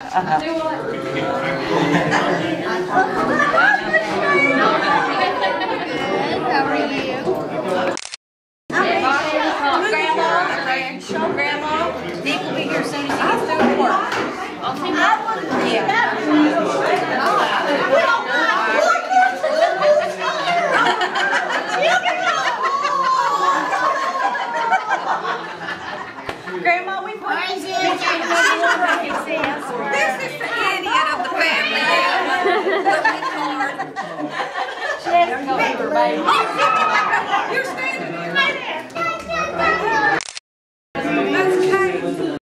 You? Grandma, okay. Grandma. Nick will be here soon as he gets through with work. Grandma, we idiot 拜。拜